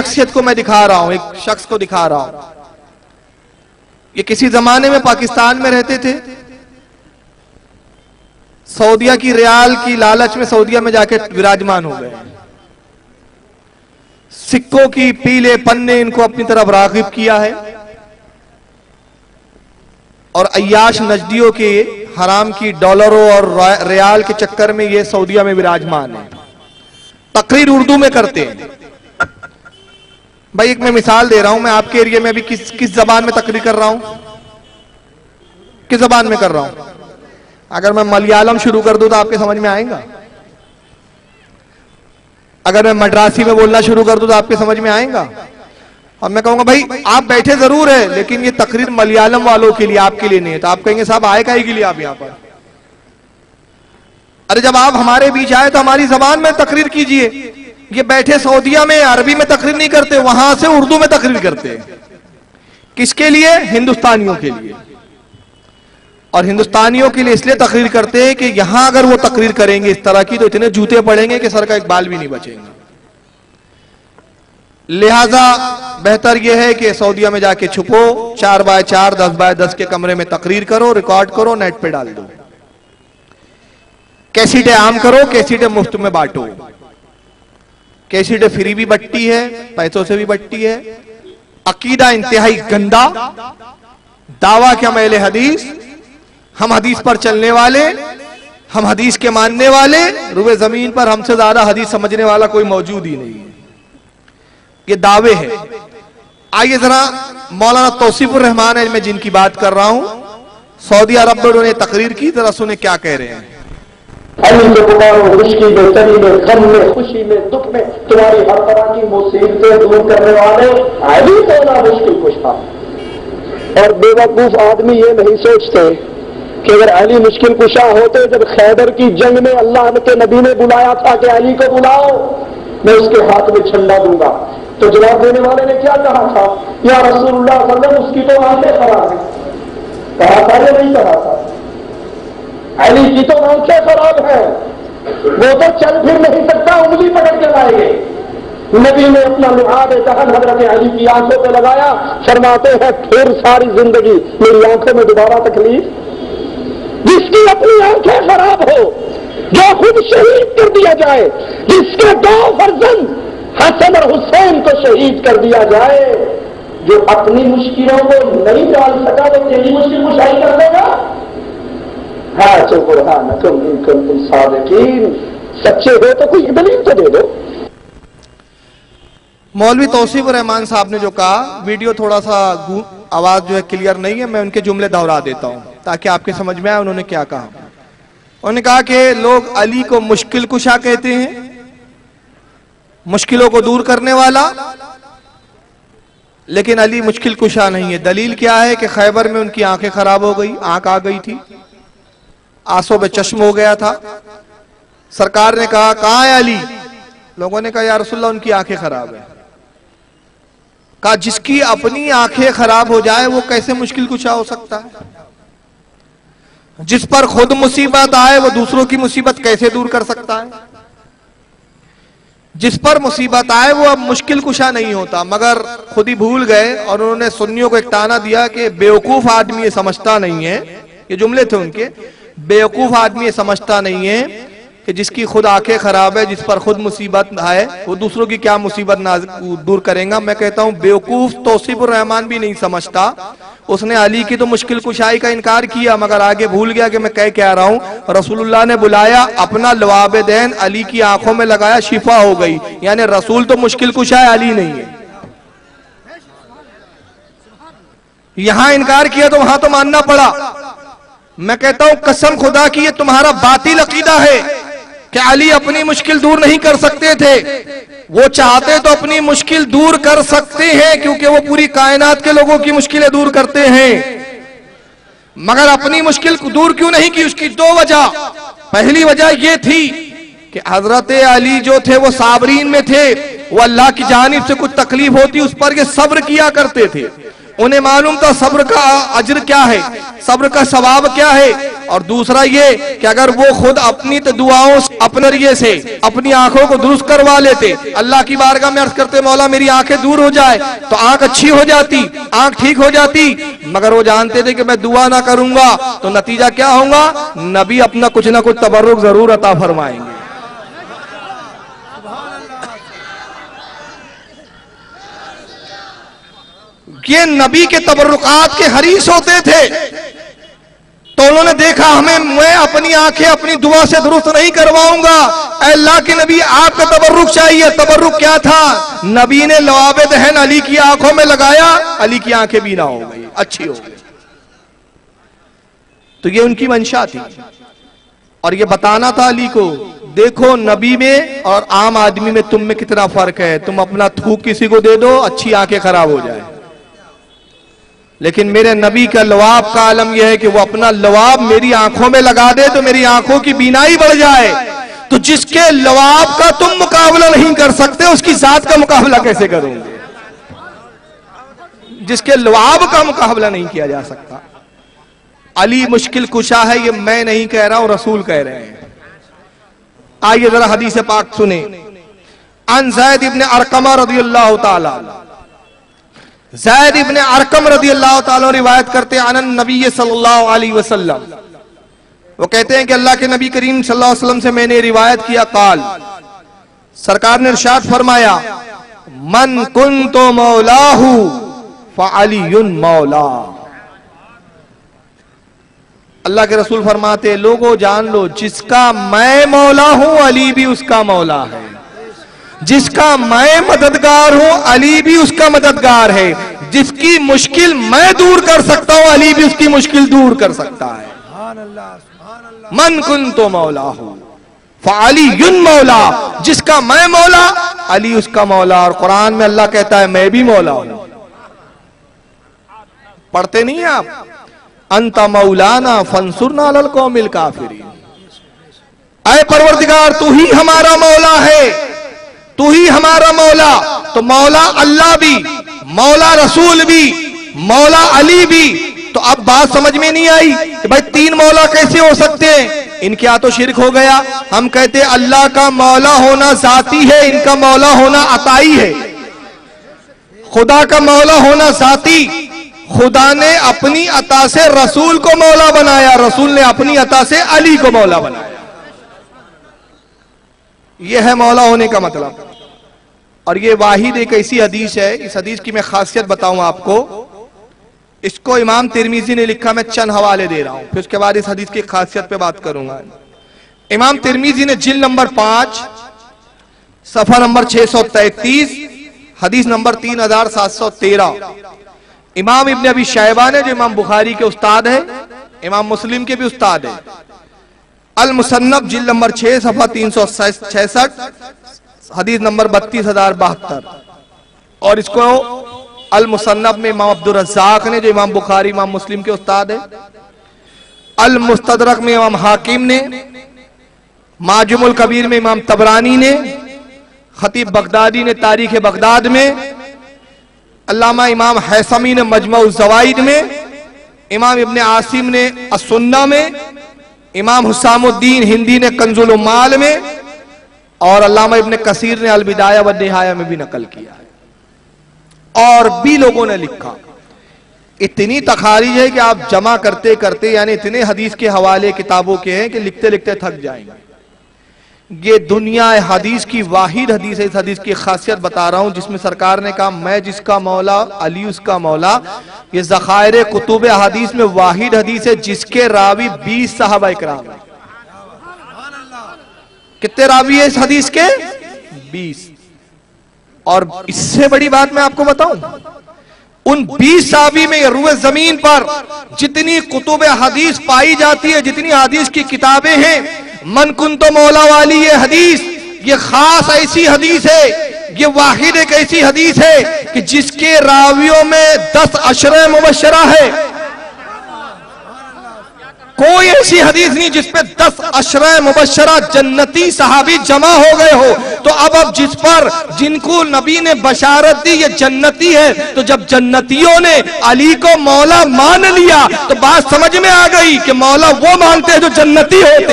शख्सियत को मैं दिखा रहा हूँ, एक शख्स को दिखा रहा हूँ। ये किसी जमाने में पाकिस्तान में रहते थे। सऊदिया की रियाल की लालच में सऊदिया में जाके विराजमान हो गए। सिक्कों की पीले पन्ने इनको अपनी तरफ़ रागिब किया है। और अयाश नजदियों के हराम की डॉलरों और रियाल के चक्कर में ये सऊदिया में विराजमान है। तकरीर उर्दू में करते हैं। भाई, एक मैं मिसाल दे रहा हूँ, मैं आपके एरिया में अभी किस किस जबान में तकरीर कर रहा हूँ? किस जबान में कर रहा हूँ? अगर मैं मलयालम शुरू कर दूँ तो आपके समझ में आएगा। अगर मैं मद्रासी में बोलना शुरू कर दूँ तो आपके समझ में आएगा। और मैं कहूँगा, भाई, आप बैठे ज़रूर है, लेकिन ये तकरीर मलयालम वालों के लिए, आपके लिए नहीं है। तो आप कहेंगे, साहब, आए का के लिए आप यहाँ पर? अरे, जब आप हमारे बीच आए तो हमारी जबान में तकरीर कीजिए। ये बैठे सऊदिया में, अरबी में तकरीर नहीं करते, वहाँ से उर्दू में तकरीर करते। किसके लिए? हिंदुस्तानियों के लिए। और हिंदुस्तानियों के लिए इसलिए तकरीर करते हैं कि यहाँ अगर वो तकरीर करेंगे इस तरह की तो इतने जूते पड़ेंगे कि सर का एक बाल भी नहीं बचेंगे। लिहाजा बेहतर यह है कि सऊदिया में जाके छुपो, चार बाय चार, दस बाय दस के कमरे में तकरीर करो, रिकॉर्ड करो, नेट पे डाल दो। कैसीटे आम करो, कैसीटे मुफ़्त में बांटो। कैसीटे फ्री भी बट्टी है, पैसों से भी बट्टी है। अकीदा इंतहाई गंदा। दावा क्या मेले हदीस, हम हदीस पर चलने वाले, हम हदीस के मानने वाले रुबे ज़मीन पर हमसे ज़्यादा हदीस समझने वाला कोई मौजूद ही नहीं ये दावे हैं। आइए जरा मौलाना तोसीफुर रहमान है मैं जिनकी बात कर रहा हूँ, सऊदी अरब में उन्होंने तकरीर की, जरा सुने क्या कह रहे हैं। अली पुकारो मुश्किल में तनी में, गम में, खुशी में, दुख में तुम्हारी हर तरह की मुसीबतें दूर करने वाले अली तो ना मुश्किल कुशा और बेवकूफ़ आदमी ये नहीं सोचते कि अगर अली मुश्किल कुशा होते, जब खैबर की जंग में अल्लाह के नबी ने बुलाया था कि अली को बुलाओ, मैं उसके हाथ में छंडा दूँगा। तो जवाब देने वाले ने क्या कहा था? या रसूलुल्लाह वसल्लम, उसकी तो आँखें खराब है कहा था या नहीं कहा था? अली की तो आँखें खराब है। वो तो चल फिर नहीं सकता, उंगली पकड़ के लाएँगे। नबी ने अपना लुहाद दहन हज़रत अली की आँखों पे लगाया, शर्माते हैं, फिर सारी ज़िंदगी मेरी आँखों में दोबारा तकलीफ़? जिसकी अपनी आँखें खराब हो, जो खुद शहीद कर दिया जाए, जिसके दो फर्जन हसन और हुसैन को शहीद कर दिया जाए, जो अपनी मुश्किलों को नहीं डाल सका तो तेरी मुश्किल कुशाई कर देगा? हाँ तुम तुम सादकीन सच्चे हो तो दलील तो दे दो। मौलवी तौसीफ रहमान साहब ने जो कहा, वीडियो थोड़ा सा आवाज़ जो है क्लियर नहीं है, मैं उनके जुमले दोहरा देता हूँ, ताकि आपके समझ में आए उन्होंने क्या कहा। उन्होंने कहा कि लोग अली को मुश्किल कुशा कहते हैं, मुश्किलों को दूर करने वाला, लेकिन अली मुश्किल कुशा नहीं है। दलील क्या है कि खैबर में उनकी आँखें खराब हो गई, आँख आ गई थी। आँसू में चश्म हो गया था। सरकार ने कहा कहा है अली? लोगों ने कहा, यार रसुल्ला उनकी आँखें खराब है। कहा, जिसकी अपनी आँखें खराब हो जाए, वो कैसे मुश्किल कुशा हो सकता है? जिस पर खुद मुसीबत आए, वो दूसरों की मुसीबत कैसे दूर कर सकता है? जिस पर मुसीबत आए, वो अब मुश्किल कुशा नहीं होता। मगर खुद ही भूल गए और उन्होंने सुन्नियों को एक ताना दिया कि बेवकूफ़ आदमी ये समझता नहीं है। ये जुमले थे उनके। बेवकूफ़ आदमी समझता नहीं है कि जिसकी खुद आँखें खराब है, जिस पर खुद मुसीबत आए वो दूसरों की क्या मुसीबत दूर करेगा? मैं कहता हूँ, बेवकूफ़ तोसीफुर रहमान भी नहीं समझता। उसने अली की तो मुश्किल कुशाई का इनकार किया, मगर आगे भूल गया कि मैं कह क्या रहा हूँ। रसूलुल्लाह ने बुलाया, अपना लवाब दैन अली की आँखों में लगाया, शिफा हो गई। यानी रसूल तो मुश्किल कुशा है अली नहीं है। यहाँ इनकार किया तो वहाँ तो मानना पड़ा। मैं कहता हूँ, कसम खुदा की, ये तुम्हारा बातिल अकीदा है कि अली अपनी मुश्किल दूर नहीं कर सकते थे। वो चाहते तो अपनी मुश्किल दूर कर सकते हैं, क्योंकि वो पूरी कायनात के लोगों की मुश्किलें दूर करते हैं। मगर अपनी मुश्किल दूर क्यों नहीं की? उसकी दो वजह। पहली वजह ये थी कि हज़रत अली जो थे, वो साबरीन में थे। वो अल्लाह की जानब से कुछ तकलीफ़ होती, उस पर ये सब्र किया करते थे। उन्हें मालूम था सब्र का अजर क्या है, सब्र का सवाब क्या है। और दूसरा ये कि अगर वो खुद अपनी तो दुआओं से, अपने नरिये से, अपनी आँखों को दुरुस्त करवा लेते, अल्लाह की बारगाह में अर्ज़ करते, मौला मेरी आँखें दूर हो जाए तो आँख अच्छी हो जाती, आँख ठीक हो जाती। मगर वो जानते थे कि मैं दुआ ना करूँगा तो नतीजा क्या होगा? नबी अपना कुछ ना कुछ तबर्रुक ज़रूर अता फरमाएँगे। ये नबी के तबरुकात के हरीस होते थे। तो उन्होंने देखा, हमें मैं अपनी आँखें अपनी दुआ से दुरुस्त नहीं करवाऊँगा। अल्लाह के नबी, आपका तबरुक चाहिए। तबरुक क्या था? नबी ने लवाब दहन अली की आँखों में लगाया, अली की आँखें भी ना हो गई, अच्छी हो गई। तो ये उनकी मंशा थी। और ये बताना था अली को, देखो, नबी में और आम आदमी में तुम में कितना फ़र्क है। तुम अपना थूक किसी को दे दो, अच्छी आँखें खराब हो जाए। लेकिन मेरे नबी का लवाब का आलम यह है कि वो अपना लवाब मेरी आँखों में लगा दे तो मेरी आँखों की बीनाई बढ़ जाए। तो जिसके लवाब का तुम मुकाबला नहीं कर सकते, उसकी जात का मुकाबला कैसे करोगे? जिसके लवाब का मुकाबला नहीं किया जा सकता। अली मुश्किल कुशा है, ये मैं नहीं कह रहा हूँ, रसूल कह रहे हैं। आइए जरा हदीस पाक सुने। अन जैद इब्ने अरकमा रदी अल्लाह तआला जैद इबन अरकम रदी अल्लाह ताला रिवायत करते आनंद नबी सल्लल्लाहु वो कहते हैं कि अल्लाह के नबी करीम सल्लल्लाहु से मैंने रिवायत किया, काल। सरकार ने इरशाद फरमाया, मन कुन तो मौलाहू फ़अलियुन मौला। अल्लाह के रसूल फरमाते लोगो जान लो, जिसका मैं मौला हूँ, अली भी उसका मौला है। जिसका मैं मददगार हूँ, अली भी उसका मददगार है। जिसकी मुश्किल मैं दूर कर सकता हूँ, अली भी उसकी मुश्किल दूर कर सकता है। मन कुन तो मौला हूँ फाली युन मौला। जिसका मैं मौला, अली उसका मौला। और कुरान में अल्लाह कहता है, मैं भी मौला हूँ। पढ़ते नहीं आप? अंत मौलाना फंसुरना लल कौमिल काफिरी अय परवरदिगार, तू ही हमारा मौला है। तू ही हमारा मौला। तो मौला अल्लाह भी, मौला रसूल भी, मौला अली भी। तो अब बात समझ में नहीं आई कि भाई तीन मौला कैसे हो सकते हैं? इनके यहाँ तो शिरक हो गया। हम कहते अल्लाह का मौला होना जाती है, इनका मौला होना अताई है। खुदा का मौला होना जाती। खुदा ने अपनी अता से रसूल को मौला बनाया। रसूल ने अपनी अता से अली को मौला बनाया। यह है मौला होने का मतलब। और ये वाहिद एक ऐसी हदीस है, इस हदीस की मैं खासियत बताऊँ आपको। इसको इमाम तिरमीजी ने लिखा, मैं चंद हवाले दे रहा हूँ, फिर उसके बाद इस हदीस की खासियत पे बात करूँगा। इमाम तिरमीजी ने जिल नंबर पाँच, सफ़ा नंबर छह सौ तैतीस, हदीस नंबर तीन हज़ार सात सौ तेरह। इमाम इब्ने अभी शायबान है जो इमाम बुखारी के उस्ताद है, इमाम मुस्लिम के भी उस्ताद है अल मुसन्नब जिल नंबर छह, सफ़ा तीन सौ छसठ हदीस नंबर बत्तीस हज़ार बहत्तर। और इसको अल मुसन्नब में इमाम अब्दुल रजाक ने, जो इमाम बुखारी, इमाम मुस्लिम के उस्ताद है। अल मुस्तदरक में इमाम हाकिम ने, माजुमुल कबीर में इमाम तबरानी ने, खतीब बगदादी ने तारीख बगदाद में, अल्लामा इमाम हैसमी ने मजमा जवाइद में, इमाम इब्न आसिम ने असुन्ना में इमाम हुसामुद्दीन हिंदी ने कंजुल माल में और अलामा इबन कसीर ने अलविदाया व नहाया में भी नकल किया है। और भी लोगों ने लिखा। इतनी तखारीज है कि आप जमा करते करते यानी इतने हदीस के हवाले, किताबों के हैं कि लिखते लिखते थक जाएँगे। ये दुनिया हदीस की वाहिद हदीस है, इस हदीस की खासियत बता रहा हूँ, जिसमें सरकार ने कहा, मैं जिसका मौला, अली उसका मौला। ये जखायर, कुतुब हदीस में वाहिद हदीस है, जिसके रावी बीस साहब इकराम कितने रावी है इस हदीस के? बीस। और इससे बड़ी बात मैं आपको बताऊँ, उन बीस सावी में रुए ज़मीन पर जितनी कुतुब हदीस पाई जाती है, जितनी हदीस की किताबें हैं मन कुन तो मौला वाली ये हदीस, ये खास ऐसी हदीस है, ये वाहिद एक ऐसी हदीस है कि जिसके रावियों में दस अशर मुबशरा है। कोई ऐसी हदीस नहीं जिसपे दस अशरा मुबशरा जन्नती सहाबी जमा हो गए हो। तो अब अब जिस पर जिनको नबी ने बशारत दी ये जन्नती है तो जब जन्नतियों ने अली को मौला मान लिया तो बात समझ में आ गई कि मौला वो मानते हैं जो जन्नती होते